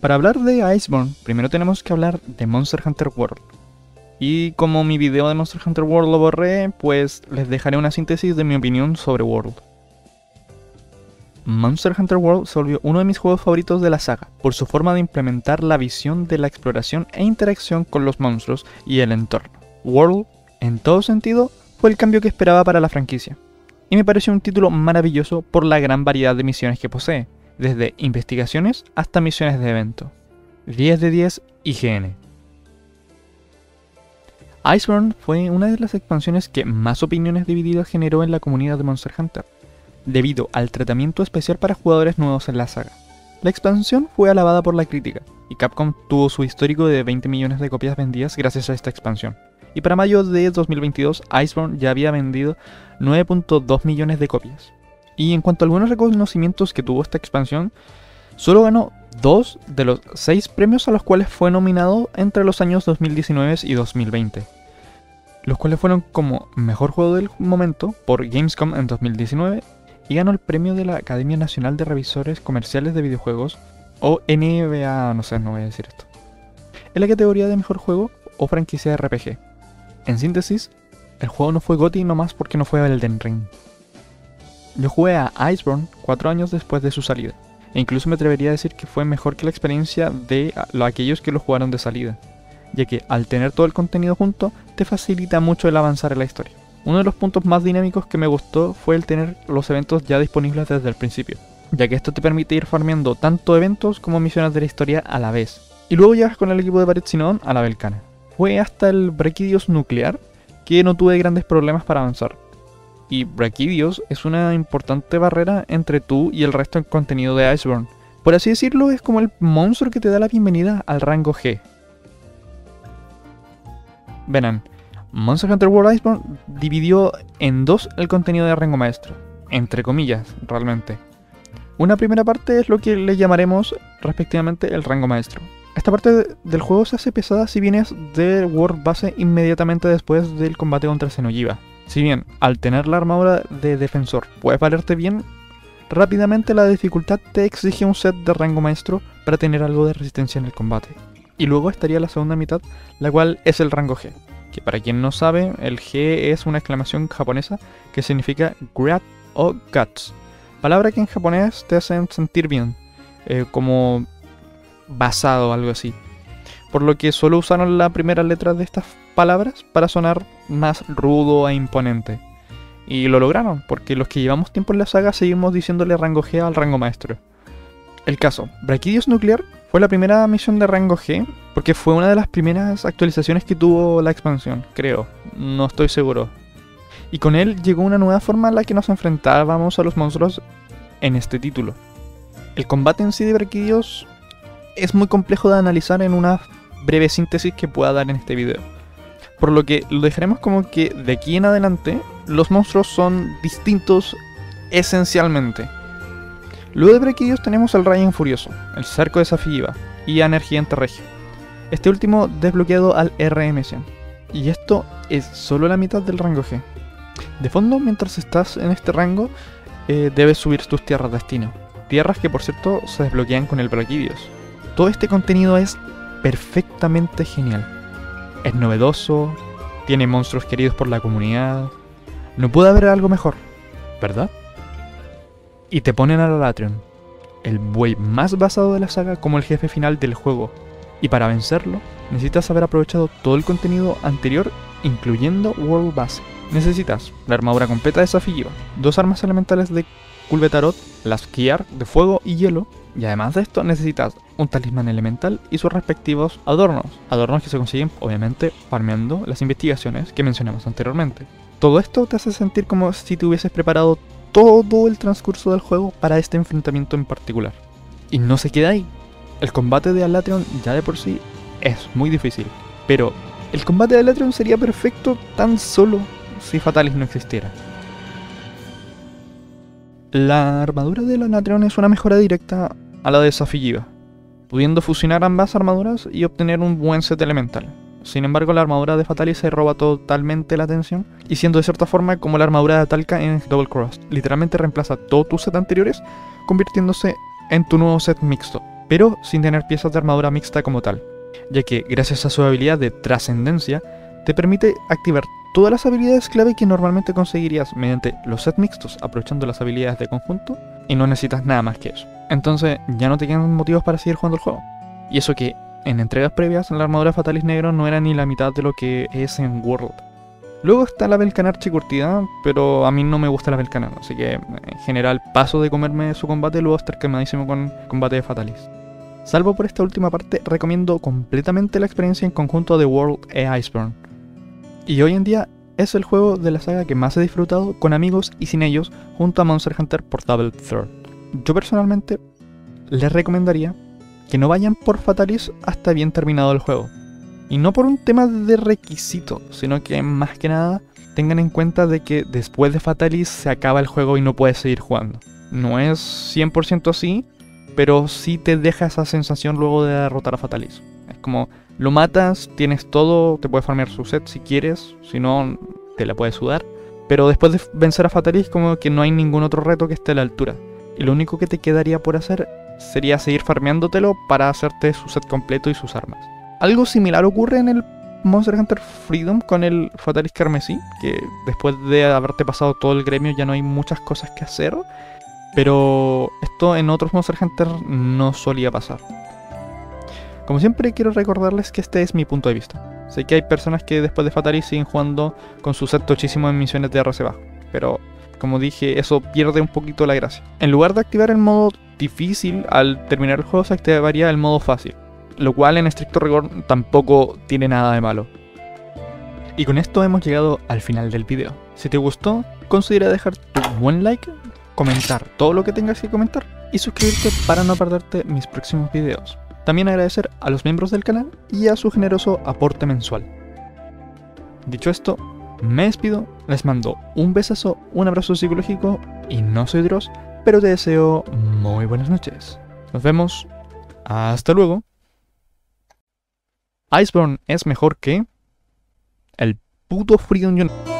Para hablar de Iceborne, primero tenemos que hablar de Monster Hunter World. Y como mi video de Monster Hunter World lo borré, pues les dejaré una síntesis de mi opinión sobre World. Monster Hunter World se volvió uno de mis juegos favoritos de la saga, por su forma de implementar la visión de la exploración e interacción con los monstruos y el entorno. World, en todo sentido, fue el cambio que esperaba para la franquicia. Y me pareció un título maravilloso por la gran variedad de misiones que posee, desde investigaciones hasta misiones de evento. 10 de 10 IGN. Iceborne fue una de las expansiones que más opiniones divididas generó en la comunidad de Monster Hunter, debido al tratamiento especial para jugadores nuevos en la saga. La expansión fue alabada por la crítica, y Capcom tuvo su histórico de 20 millones de copias vendidas gracias a esta expansión. Y para mayo de 2022, Iceborne ya había vendido 9.2 millones de copias. Y en cuanto a algunos reconocimientos que tuvo esta expansión, solo ganó dos de los seis premios a los cuales fue nominado entre los años 2019 y 2020. Los cuales fueron como Mejor Juego del Momento por Gamescom en 2019 y ganó el premio de la Academia Nacional de Revisores Comerciales de Videojuegos o NBA, no sé, no voy a decir esto. En la categoría de Mejor Juego o franquicia de RPG. En síntesis, el juego no fue GOTY nomás porque no fue Elden Ring. Yo jugué a Iceborne cuatro años después de su salida, e incluso me atrevería a decir que fue mejor que la experiencia de aquellos que lo jugaron de salida, ya que al tener todo el contenido junto te facilita mucho el avanzar en la historia. Uno de los puntos más dinámicos que me gustó fue el tener los eventos ya disponibles desde el principio, ya que esto te permite ir farmeando tanto eventos como misiones de la historia a la vez. Y luego llegas con el equipo de Barret Sinon a la Belcana. Fue hasta el Brequidios nuclear que no tuve grandes problemas para avanzar, y Brachidios es una importante barrera entre tú y el resto del contenido de Iceborne. Por así decirlo, es como el monstruo que te da la bienvenida al rango G. Verán, Monster Hunter World Iceborne dividió en dos el contenido de rango maestro, entre comillas, realmente. Una primera parte es lo que le llamaremos respectivamente el rango maestro. Esta parte del juego se hace pesada si vienes de World Base inmediatamente después del combate contra Xenojiva. Si bien al tener la armadura de defensor puedes valerte bien, rápidamente la dificultad te exige un set de rango maestro para tener algo de resistencia en el combate. Y luego estaría la segunda mitad, la cual es el rango G, que para quien no sabe, el G es una exclamación japonesa que significa Grat o Guts, palabra que en japonés te hacen sentir bien, eh, como basado algo así por lo que solo usaron la primera letra de estas palabras para sonar más rudo e imponente. Y lo lograron, porque los que llevamos tiempo en la saga seguimos diciéndole rango G al rango maestro. El caso, Brachidios Nuclear fue la primera misión de rango G, porque fue una de las primeras actualizaciones que tuvo la expansión, creo, no estoy seguro. Y con él llegó una nueva forma en la que nos enfrentábamos a los monstruos en este título. El combate en sí de Brachidios es muy complejo de analizar en una breve síntesis que pueda dar en este video. Por lo que lo dejaremos como que de aquí en adelante los monstruos son distintos esencialmente. Luego de Brequillos tenemos al Rayen Furioso, el Cerco de Safiva y a Energiente Regio. Este último desbloqueado al RM100. Y esto es solo la mitad del rango G. De fondo, mientras estás en este rango, eh, debes subir tus tierras de destino. Tierras que por cierto se desbloquean con el Brequillos. Todo este contenido es perfectamente genial. Es novedoso, tiene monstruos queridos por la comunidad. No puede haber algo mejor, ¿verdad? Y te ponen a Latrion, el buey más basado de la saga, como el jefe final del juego. Y para vencerlo, necesitas haber aprovechado todo el contenido anterior, incluyendo World Base. Necesitas la armadura completa de Safiya, dos armas elementales de Kulvetarot, las Kiar de fuego y hielo, y además de esto necesitas un talismán elemental y sus respectivos adornos. Adornos que se consiguen obviamente farmeando las investigaciones que mencionamos anteriormente. Todo esto te hace sentir como si te hubieses preparado todo el transcurso del juego para este enfrentamiento en particular. Y no se queda ahí. El combate de Alatrion ya de por sí es muy difícil. Pero el combate de Alatrion sería perfecto tan solo si Fatalis no existiera. La armadura de la es una mejora directa a la de Safiyiva, pudiendo fusionar ambas armaduras y obtener un buen set elemental. Sin embargo, la armadura de Fatalis se roba totalmente la atención y siendo de cierta forma como la armadura de Atalca en Double Cross. Literalmente reemplaza todos tus sets anteriores, convirtiéndose en tu nuevo set mixto. pero sin tener piezas de armadura mixta como tal, ya que gracias a su habilidad de trascendencia, te permite activar todas las habilidades clave que normalmente conseguirías mediante los sets mixtos, aprovechando las habilidades de conjunto, y no necesitas nada más que eso. Entonces ya no te quedan motivos para seguir jugando el juego. Y eso que en entregas previas la armadura Fatalis Negro no era ni la mitad de lo que es en World. Luego está la Belcan archicurtida, pero a mí no me gusta la Belcanar, así que en general paso de comerme su combate, luego estar quemadísimo con combate de Fatalis. Salvo por esta última parte, recomiendo completamente la experiencia en conjunto de World e Iceborne. Y hoy en día es el juego de la saga que más he disfrutado con amigos y sin ellos junto a Monster Hunter por Double Third. Yo personalmente les recomendaría que no vayan por Fatalis hasta bien terminado el juego. Y no por un tema de requisito, sino que más que nada tengan en cuenta de que después de Fatalis se acaba el juego y no puedes seguir jugando. No es 100% así, pero sí te deja esa sensación luego de derrotar a Fatalis. Es como, lo matas, tienes todo, te puedes farmear su set si quieres, si no, te la puedes sudar. Pero después de vencer a Fatalis, como que no hay ningún otro reto que esté a la altura. Y lo único que te quedaría por hacer sería seguir farmeándotelo para hacerte su set completo y sus armas. Algo similar ocurre en el Monster Hunter Freedom con el Fatalis Carmesí, que después de haberte pasado todo el gremio ya no hay muchas cosas que hacer, pero esto en otros Monster Hunter no solía pasar. Como siempre quiero recordarles que este es mi punto de vista. Sé que hay personas que después de Fatalis siguen jugando con su set tochísimo en misiones de RC bajo, pero como dije, eso pierde un poquito la gracia. En lugar de activar el modo difícil, al terminar el juego se activaría el modo fácil, lo cual en estricto rigor tampoco tiene nada de malo. Y con esto hemos llegado al final del video. Si te gustó, considera dejar tu buen like, comentar todo lo que tengas que comentar y suscribirte para no perderte mis próximos videos. También agradecer a los miembros del canal y a su generoso aporte mensual. Dicho esto, me despido, les mando un besazo, un abrazo psicológico y no soy Dross, pero te deseo muy buenas noches. Nos vemos. Hasta luego. Iceborne es mejor que el puto Freedom United.